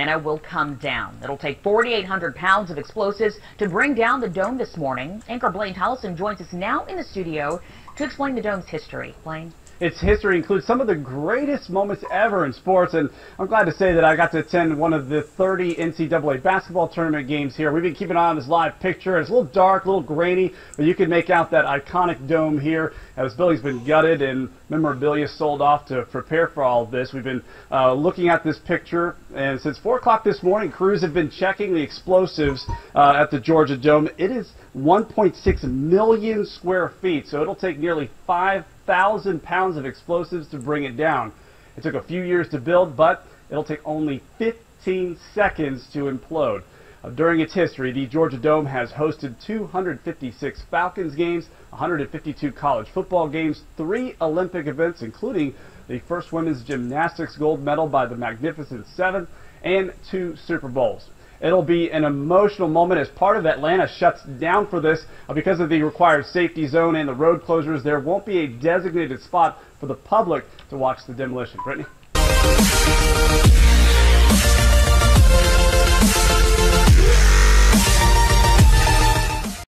Atlanta will come down. It'll take 4,800 pounds of explosives to bring down the dome this morning. Anchor Blaine Tollison joins us now in the studio to explain the dome's history. Blaine? Its history includes some of the greatest moments ever in sports, and I'm glad to say that I got to attend one of the 30 NCAA basketball tournament games here. We've been keeping an eye on this live picture. It's a little dark, a little grainy, but you can make out that iconic dome here. Uh, this building's been gutted and memorabilia sold off to prepare for all of this. We've been uh, looking at this picture, and since 4 o'clock this morning, crews have been checking the explosives uh, at the Georgia Dome. It is 1.6 million square feet, so it'll take nearly 5,000 pounds of explosives to bring it down. It took a few years to build, but it'll take only 15 seconds to implode. Uh, during its history, the Georgia Dome has hosted 256 Falcons games, 152 college football games, three Olympic events, including the first women's gymnastics gold medal by the Magnificent Seven, and two Super Bowls. It'll be an emotional moment as part of Atlanta shuts down for this uh, because of the required safety zone and the road closures. There won't be a designated spot for the public to watch the demolition. Brittany?